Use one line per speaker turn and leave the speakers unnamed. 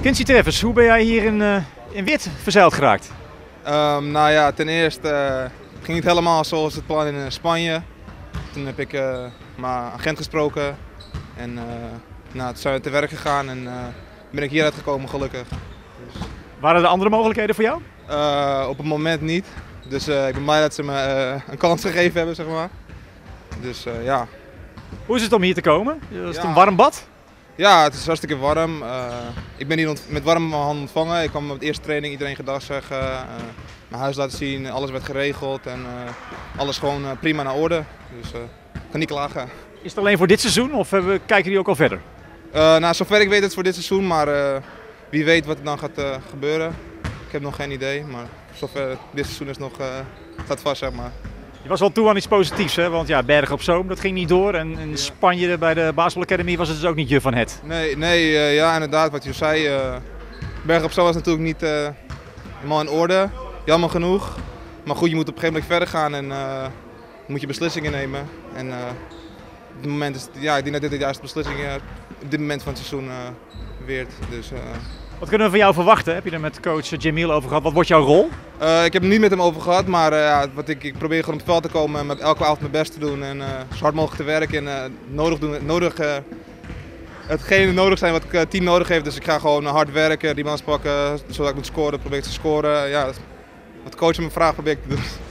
Quincy Treffers, hoe ben jij hier in, uh, in Wit verzeild geraakt?
Um, nou ja, ten eerste uh, ging het helemaal zoals het plan in Spanje. Toen heb ik uh, mijn agent gesproken en nou, toen zijn we te werk gegaan en ben ik hieruit gekomen gelukkig.
Dus... Waren er andere mogelijkheden voor jou?
op het moment niet. Dus ik ben blij dat ze me een kans gegeven hebben, zeg maar. Dus ja.
Hoe is het om hier te komen? Is het een warm bad?
Ja, het is hartstikke warm. Uh, ik ben hier met warme handen ontvangen. Ik kwam op de eerste training iedereen gedag zeggen. Uh, mijn huis laten zien, alles werd geregeld en uh, alles gewoon prima naar orde. Dus ik kan niet klagen.
Is het alleen voor dit seizoen of kijken jullie ook al verder?
nou, zover ik weet het voor dit seizoen, maar wie weet wat er dan gaat gebeuren. Ik heb nog geen idee, maar zover dit seizoen is nog, staat vast zeg maar.
Je was wel toe aan iets positiefs, hè? want ja, Bergen op Zoom, dat ging niet door. En in Spanje bij de Basel Academy was het dus ook niet je van het.
Nee, nee uh, ja, inderdaad, wat je zei. Uh, Bergen op Zoom was natuurlijk niet uh, helemaal in orde. Jammer genoeg. Maar goed, je moet op een gegeven moment verder gaan en moet je beslissingen nemen. En op dit moment is, ja, ik denk dat dit de juiste beslissing op dit moment van het seizoen weert. Dus,
wat kunnen we van jou verwachten? Heb je er met coach Jamil over gehad? Wat wordt jouw rol?
Uh, ik heb het niet met hem over gehad, maar uh, wat ik, ik, probeer gewoon op het veld te komen en met elke avond mijn best te doen en uh, zo hard mogelijk te werken en nodig doen, nodig, hetgene nodig zijn wat het team nodig heeft. Dus ik ga gewoon hard werken, die pakken, zodat ik moet scoren, probeer te scoren. Ja, wat coach me vraagt probeer ik te doen.